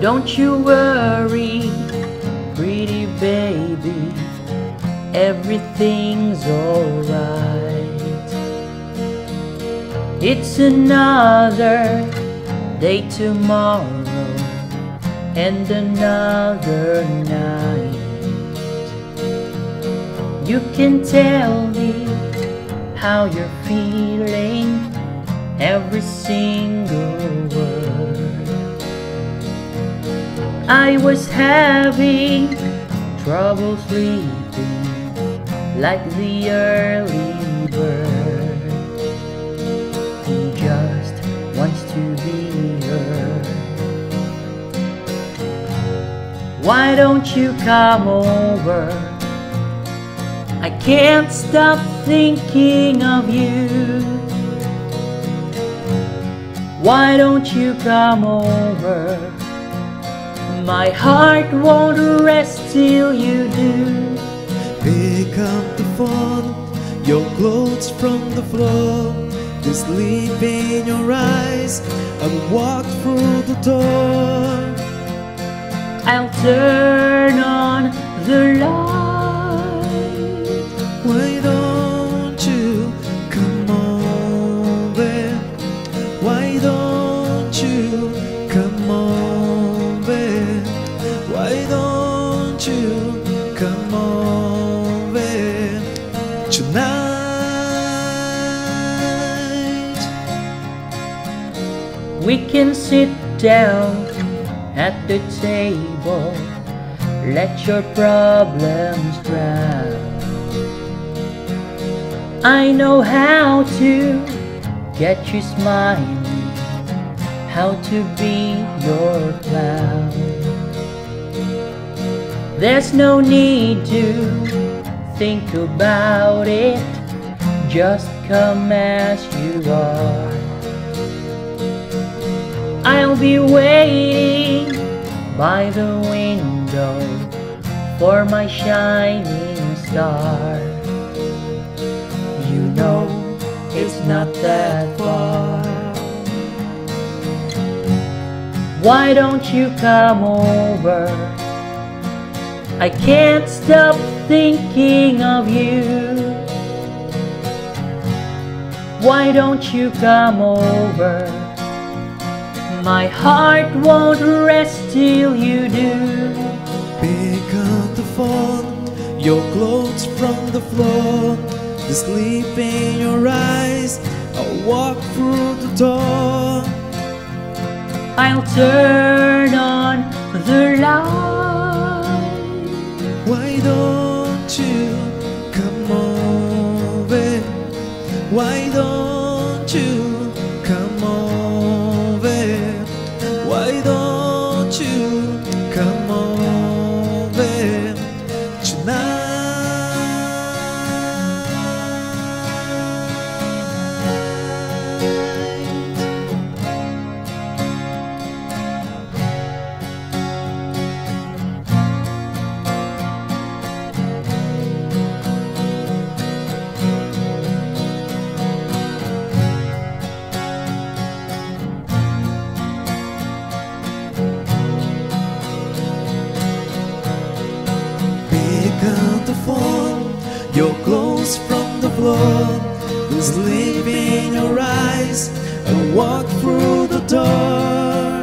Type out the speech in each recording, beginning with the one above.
Don't you worry, pretty baby, everything's alright. It's another day tomorrow and another night. You can tell me how you're feeling every single I was having trouble sleeping like the early bird. He just wants to be heard. Why don't you come over? I can't stop thinking of you. Why don't you come over? My heart won't rest till you do. Pick up the phone, your clothes from the floor, the sleep in your eyes, and walk through the door. I'll turn on We can sit down at the table. Let your problems drown. I know how to get you smiling, how to be your clown. There's no need to think about it, just come as you are. I'll be waiting by the window for my shining star. You know it's not that far. Why don't you come over? I can't stop thinking of you. Why don't you come over? My heart won't rest till you do. Pick up the phone, your clothes from the floor, the sleep in your eyes. I'll walk through the door. I'll turn on the light. Why don't you come over? Why don't you the sleep in your eyes, and walk through the door.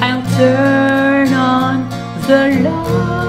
I'll turn on the light.